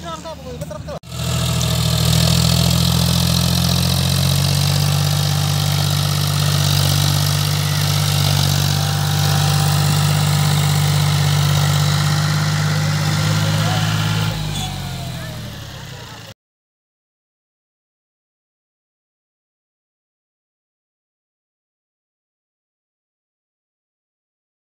betul betul betul betul